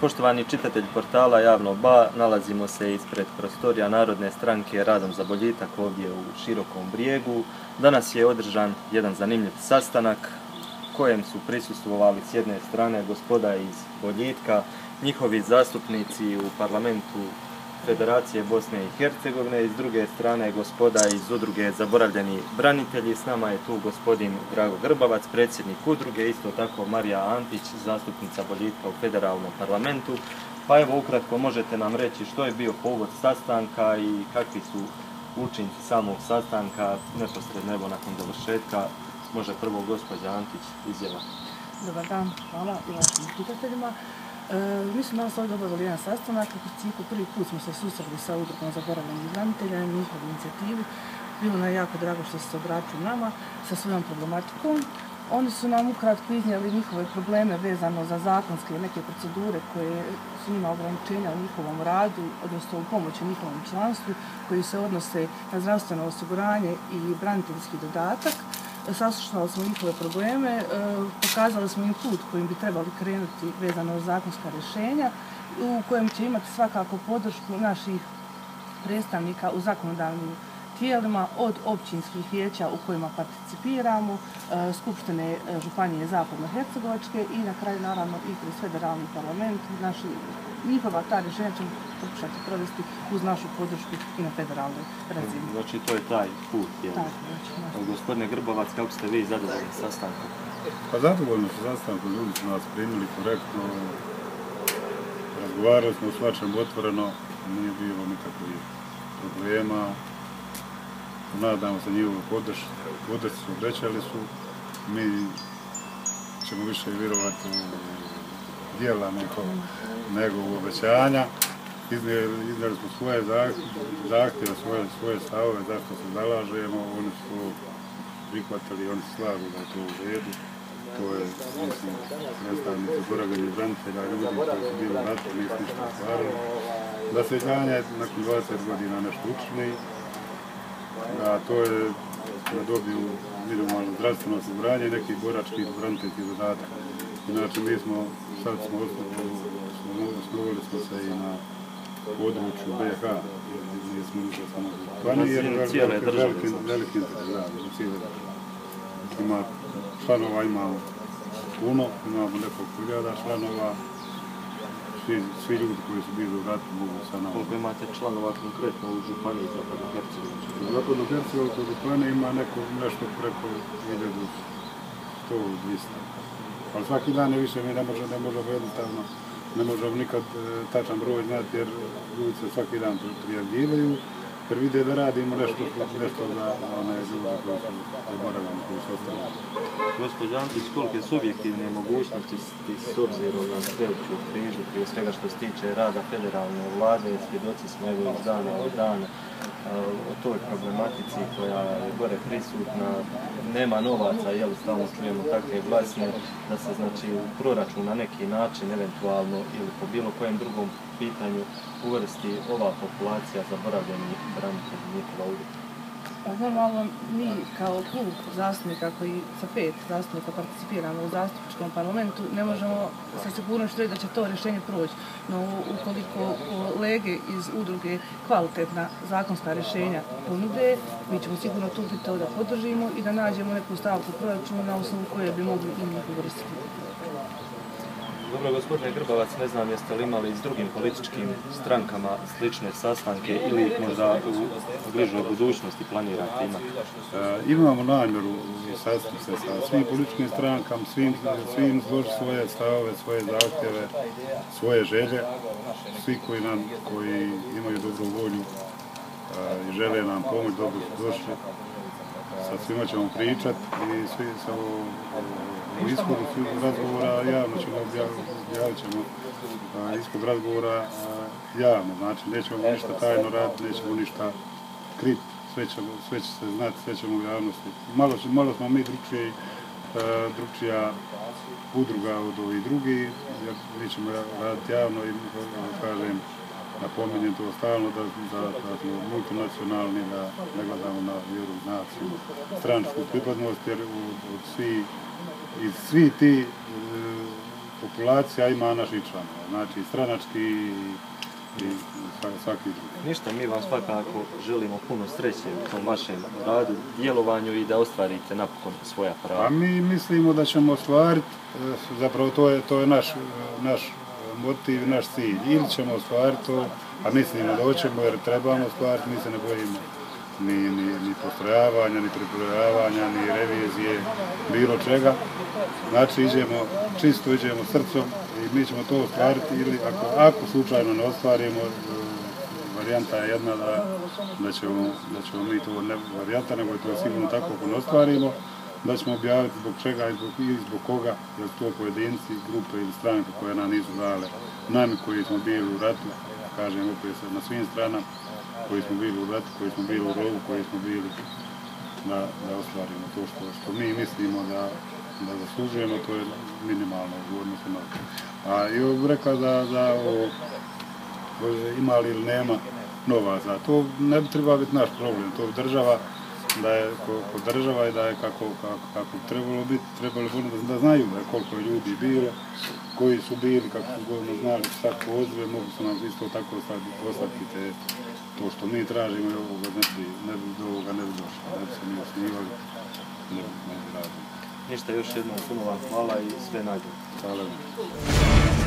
Poštovani čitatelj portala Javno Ba, nalazimo se ispred prostorija Narodne stranke Radom za boljitak ovdje u Širokom brijegu. Danas je održan jedan zanimljiv sastanak kojem su prisustvovali s jedne strane gospoda iz boljitka, njihovi zastupnici u parlamentu Federacije Bosne i Hercegovine i s druge strane gospoda iz udruge Zaboravljeni branitelji. S nama je tu gospodin Drago Grbavac, predsjednik udruge, isto tako Marija Antić, zastupnica boljitka u federalnom parlamentu. Pa evo ukratko možete nam reći što je bio povod sastanka i kakvi su učinci samog sastanka neposredno evo nakon dovršetka. Može prvo gospođa Antić izjava. Dobar dan, hvala i vašim čitateljima. E, mi smo danas ovdje obavili jedan sastanak, u principu prvi put smo se susreli sa udrugom za branitelja i njihovu inicijativu. Bilo nam jako drago što se obratili nama sa svojom problematikom. Oni su nam ukratko iznijeli njihove probleme vezano za zakonske neke procedure koje su njima ograničenja u njihovom radu, odnosno u pomoći njihovom članstvu, koji se odnose na zdravstveno osiguranje i braniteljski dodatak saslušali smo njihove probleme, e, pokazali smo im put kojim bi trebali krenuti vezano za zakonska rješenja, u kojem će imati svakako podršku naših predstavnika u zakonodavnim tijelima od općinskih vijeća u kojima participiramo, e, Skupštine e, Županije Zapadno-Hercegovačke i na kraju naravno i kroz federalni parlament. Naši, njihova ta rješenja ćemo pokušati provesti uz našu podršku i na federalnoj razini. Znači to je taj put. Je. Tako, znači. Gospodine Grbavac, kako ste vi zadovoljni sastankom? Pa zadovoljno su sastankom, ljudi su nas primili korektno, razgovarali smo s vašem otvoreno, nije bilo nikakvih problema, nadamo se njihovu podršku, podršku obećali su, mi ćemo više vjerovati u dijela neko, nego u obećanja. Iznijeli smo svoje zahtjeve, svoje, svoje stavove, zašto se zalažemo, oni su to prihvatili, oni se slažu da je to u redu. To je, mislim, predstavnici Boragani branitelja, ljudi koji su bili u ratu, nisu ništa stvarili. Da se ganja nakon 20 godina nešto učini, a to je da dobiju minimalno zdravstveno osiguranje i neki borački braniteljski dodatak. Inače, mi smo, sad smo osnovili smo se i na području BH, jer nismo ništa samo županije, jer veliki, veliki, veliki da, u cijele države. Ima članova, imamo puno, imamo nekog hiljada članova, svi, svi ljudi koji su bili u ratu mogu sa nama. Koliko imate članova konkretno u Županiji Zapadno Hercegovine? U Zapadno Hercegovine Županije ima neko, nešto preko 1100-200. Ali svaki dan je više, mi ne možemo, ne možemo jednostavno, ne možemo nikad e, tačan broj znati jer ljudi se svaki dan prijavljivaju jer vide da radimo nešto, nešto za one ljude koji su zaboravljeni, koji su ostali. Gospod Antić, kolike su objektivne mogućnosti s obzirom na sljedeću krizu, prije svega što se tiče rada federalne vlade, svjedoci smo evo iz dana od dana o toj problematici koja je gore prisutna, nema novaca, jel, stalno čujemo takve glasne, da se znači u proračun na neki način, eventualno ili po bilo kojem drugom pitanju uvrsti ova populacija zaboravljenih branitelja njihova uvijek. Pa normalno, mi kao klub zastupnika koji sa pet zastupnika participiramo u zastupničkom parlamentu, ne možemo sa sigurnošću reći da će to rješenje proći. No, ukoliko kolege iz udruge kvalitetna zakonska rješenja ponude, mi ćemo sigurno tu biti da podržimo i da nađemo neku stavku proračuna na osnovu koje bi mogli i njih uvrstiti. Dobro, gospodine Grbavac, ne znam jeste li imali s drugim političkim strankama slične sastanke ili ih možda u bližoj budućnosti planirate imati? E, imamo namjeru sastati se sa svim političkim strankama, svim, svim zloži svoje stavove, svoje zahtjeve, svoje želje, svi koji, nam, koji imaju dobru volju e, i žele nam pomoć, dobro su došli. Sa svima ćemo pričat i svi sa u ishodu razgovora javno ćemo objavit ćemo ishod razgovora javno, znači nećemo ništa tajno raditi, nećemo ništa kriti, sve, ćemo, sve će se znati, sve ćemo u javnosti. Malo, malo smo mi drugčiji, drugčija udruga od ovih drugi, jer mi ćemo raditi javno i kažem, napominjem to stalno da, da, da smo multinacionalni, da ne gledamo na vjeru, naciju, straničku pripadnost, jer od, od svih iz svi ti e, populacija ima naših članova, znači stranački i, i svaki drugi. Ništa, mi vam svakako želimo puno sreće u tom vašem radu, djelovanju i da ostvarite napokon svoja prava. A mi mislimo da ćemo ostvariti, e, zapravo to je, to je naš, naš motiv, naš cilj. Ili ćemo ostvariti to, a mislimo da hoćemo jer trebamo ostvariti, mi se ne bojimo ni, ni, ni postrojavanja, ni priprojavanja, ni revizije, bilo čega. Znači, iđemo, čisto iđemo srcom i mi ćemo to ostvariti ili ako, ako slučajno ne ostvarimo, e, varijanta je jedna da, da, ćemo, da ćemo mi to, ne varijanta, nego je to sigurno tako ako ne ostvarimo, da ćemo objaviti zbog čega i zbog, i zbog koga, jer to pojedinci, grupe ili stranke koje nam nisu dale, nami koji smo bili u ratu, kažem opet na svim stranama, koji smo bili u ratu, koji smo bili u rovu, koji smo bili da, da ostvarimo to što, što mi mislimo da, da zaslužujemo, to je minimalno u odnosu na to. A i rekao da, da o, ima li ili nema novaca, to ne bi trebalo biti naš problem, to država, da je ko, država i da je kako, kako, kako trebalo biti, trebalo biti da, da znaju da je koliko je ljudi bilo, koji su bili, kako su godno znali, sad pozive, mogu su nam isto tako ostati te to što mi tražimo ovoga ne bi, ne bi do ovoga ne bi došlo, ne bi se mi osnivali, ne bi, ne bi radili. Ništa, još jednom puno vam hvala i sve najbolje. Hvala vam.